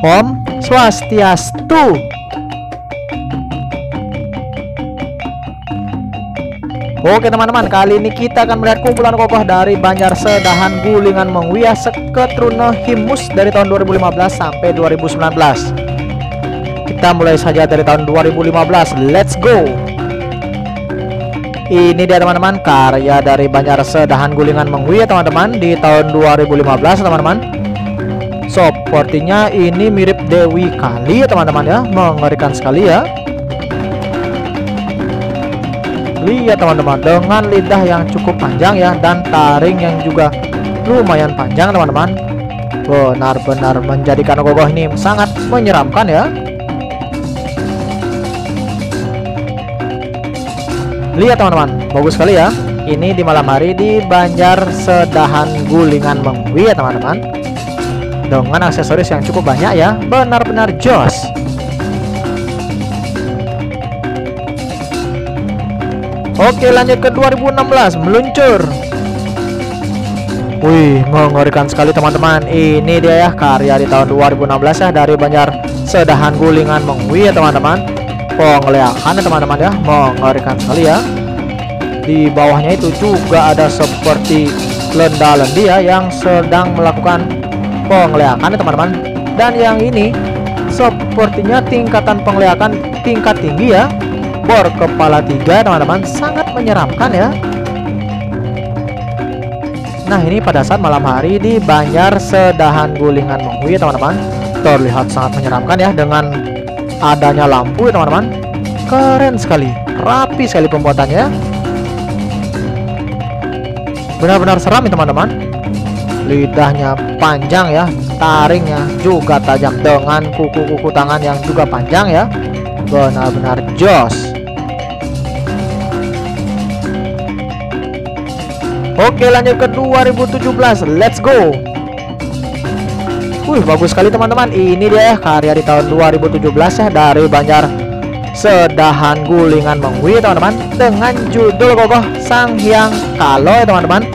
Om Swastiastu. Oke teman-teman, kali ini kita akan melihat kumpulan kokoh dari Banjar Sedahan Gulingan Mengwiyah Seketruno Himus dari tahun 2015 sampai 2019. Kita mulai saja dari tahun 2015. Let's go. Ini dia teman-teman, karya dari Banjar Sedahan Gulingan Mengwiyah teman-teman di tahun 2015 teman-teman. Sepertinya ini mirip Dewi Kali ya teman-teman ya, mengerikan sekali ya. Lihat teman-teman dengan lidah yang cukup panjang ya dan taring yang juga lumayan panjang teman-teman. Benar-benar menjadikan gogoh ini sangat menyeramkan ya. Lihat teman-teman, bagus sekali ya. Ini di malam hari di Banjar Sedahan Gulingan Mengwi ya teman-teman. Dengan aksesoris yang cukup banyak ya, benar-benar jos. Oke lanjut ke 2016 meluncur. Wih mengerikan sekali teman-teman. Ini dia ya karya di tahun 2016 ya Dari Banjar Sedahan Gulingan Mengwi ya teman-teman Ya teman-teman ya. Mengerikan sekali ya. Di bawahnya itu juga ada seperti lenda lendi ya Yang sedang melakukan ya teman-teman. Dan yang ini Sepertinya tingkatan penglihatan tingkat tinggi ya. Bor kepala tiga teman-teman sangat menyeramkan ya. Nah ini pada saat malam hari di Banjar Sedahan Gulingan Mengwi teman-teman. Terlihat sangat menyeramkan ya dengan adanya lampu ya teman-teman. Keren sekali. Rapi sekali pembuatannya. Benar-benar seram ya teman-teman. Lidahnya panjang ya taringnya juga tajam dengan kuku-kuku tangan yang juga panjang ya. Benar-benar jos. Oke lanjut ke 2017 Let's go Wih bagus sekali teman-teman. Ini dia ya karya di tahun 2017 ya Dari Banjar Sedahan Gulingan Mengwi teman-teman Dengan judul kokoh Sang Hyang Kalo ya teman-teman.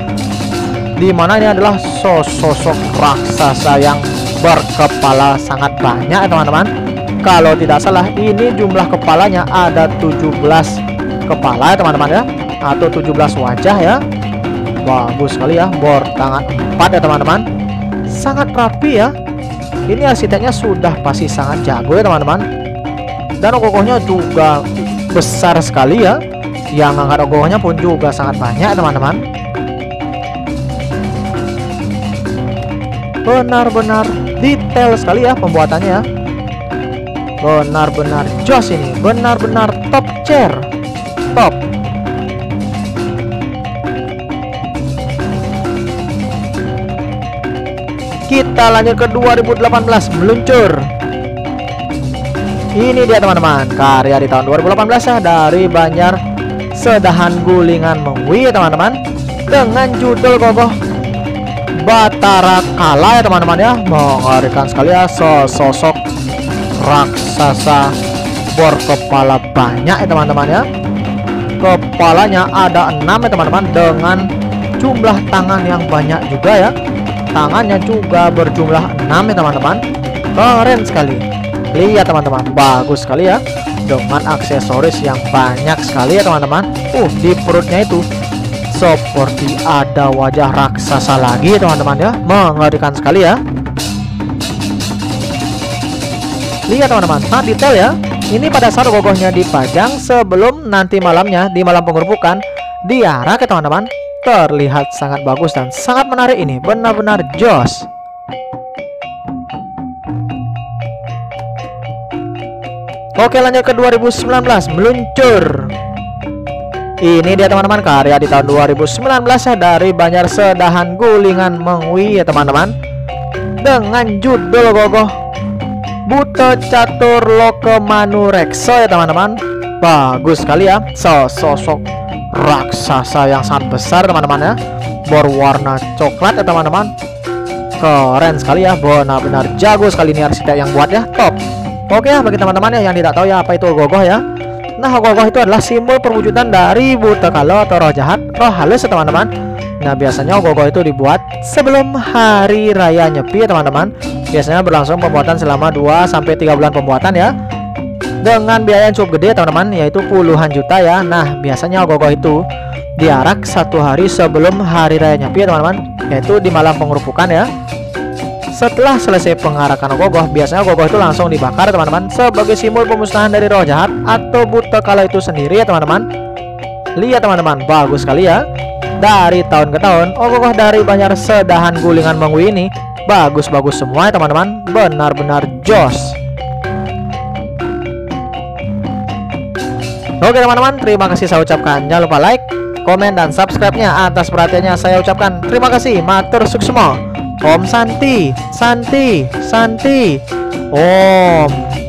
Di mana ini adalah sosok raksasa yang berkepala sangat banyak ya teman-teman. Kalau tidak salah ini jumlah kepalanya ada 17 kepala ya teman-teman ya. Atau 17 wajah ya. Bagus sekali ya. Bor tangan 4 ya teman-teman. Sangat rapi ya ini arsiteknya sudah pasti sangat jago ya teman-teman. Dan kokohnya juga besar sekali ya. Yang angkat kokohnya pun juga sangat banyak teman-teman. Benar-benar detail sekali ya pembuatannya ya. Benar-benar jos ini. Benar-benar top chair. Top Kita lanjut ke 2018 meluncur. Ini dia teman-teman, karya di tahun 2018 ya dari Banjar Sedahan Gulingan Mengwi ya teman-teman. Dengan judul kokoh Batara Kala ya teman-teman ya. Mengerikan sekali ya sosok raksasa berkepala banyak ya teman-teman ya. Kepalanya ada enam ya teman-teman dengan jumlah tangan yang banyak juga ya tangannya juga berjumlah 6 ya teman-teman. Keren sekali. Lihat teman-teman. Bagus sekali ya. Dengan aksesoris yang banyak sekali ya teman-teman. Uh di perutnya itu seperti ada wajah raksasa lagi teman-teman ya. Mengerikan sekali ya. Lihat teman-teman. Sangat detail ya. Ini pada saat gogohnya dipajang sebelum nanti malamnya di malam pengerupukan diarak ya teman-teman terlihat sangat bagus dan sangat menarik ini. Benar-benar jos Oke lanjut ke 2019 meluncur. Ini dia teman-teman karya di tahun 2019 ya dari Banjar Sedahan Gulingan Mengwi ya teman-teman. Dengan judul gogoh Buto Catur Loke Manurekso ya teman-teman. Bagus sekali ya sosok raksasa yang sangat besar teman-teman ya. Berwarna coklat ya teman-teman. Keren sekali ya. Benar-benar jago sekali ini arsitek yang buat ya. Top. Oke ya bagi teman-teman ya yang tidak tahu ya apa itu ogoh-ogoh ya. Nah ogoh-ogoh itu adalah simbol perwujudan dari buta kalau atau roh jahat Roh halus ya teman-teman. Nah biasanya ogoh-ogoh itu dibuat sebelum hari raya nyepi ya teman-teman. Biasanya berlangsung pembuatan selama 2-3 bulan pembuatan ya Dengan biaya yang cukup gede teman-teman yaitu puluhan juta ya Nah biasanya ogoh-ogoh itu diarak satu hari sebelum hari raya nyepi ya teman-teman Yaitu di malam pengerupukan ya setelah selesai pengarakan ogoh biasanya ogoh itu langsung dibakar teman-teman sebagai simbol pemusnahan dari roh jahat atau buta kala itu sendiri ya teman-teman. Lihat teman-teman, bagus sekali ya. Dari tahun ke tahun, ogoh dari Banjar Sedahan Gulingan Mengwi ini bagus-bagus semua ya teman-teman, benar-benar jos. Oke teman-teman, terima kasih saya ucapkan. Jangan lupa like, komen, dan subscribe-nya atas perhatiannya saya ucapkan. Terima kasih, matur suksema. Om Santi, Santi, Santi. Om